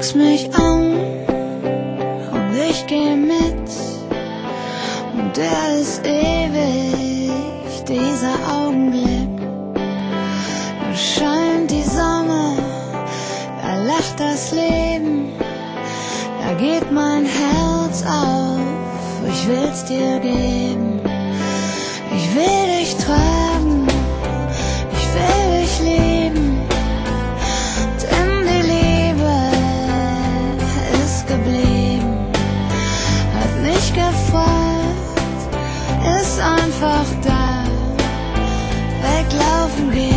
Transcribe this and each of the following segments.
guckst mich an und ich geh mit. Und der ist ewig, dieser Augenblick. Da scheint die Sonne, da lacht das Leben, da geht mein Herz auf, ich will's dir geben. Ich will dich tragen, Weglaufen geht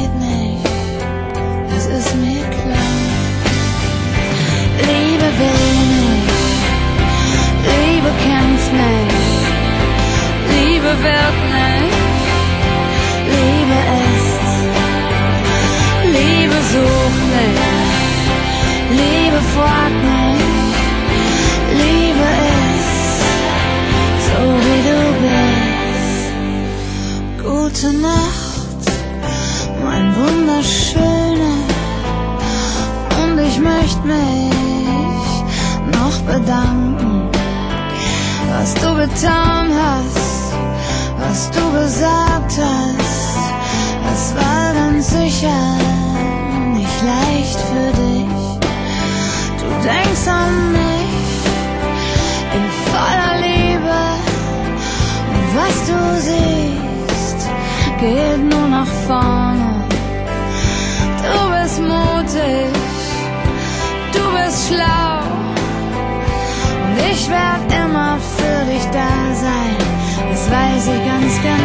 mein Wunderschöner, und ich möchte mich noch bedanken, was du getan hast, was du gesagt hast. Es war ganz sicher nicht leicht für dich. Du denkst an mich in voller Liebe. Und was du siehst, geht nur nach vorne. Bist mutig, du bist schlau. Und ich werd immer für dich da sein. Das weiß ich ganz genau.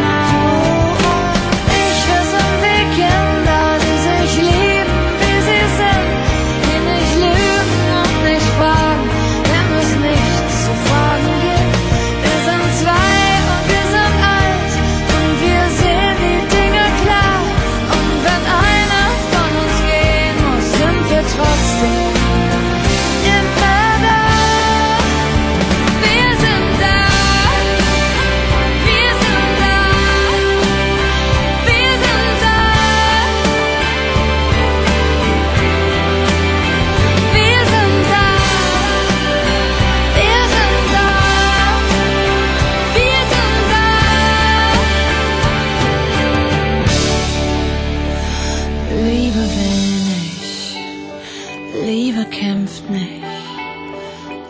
Liebe kämpft nicht.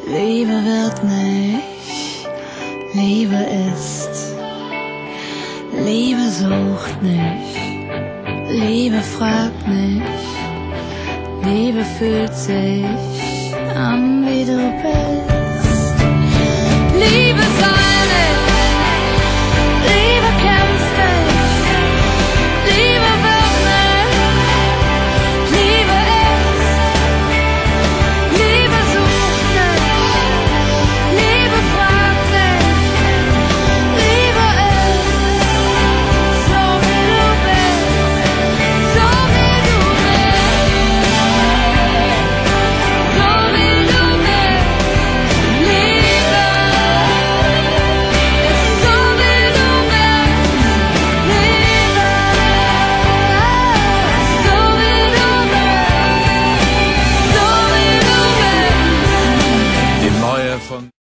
Liebe wird nicht. Liebe ist. Liebe sucht nicht. Liebe fragt nicht. Liebe fühlt sich an, wie du bist.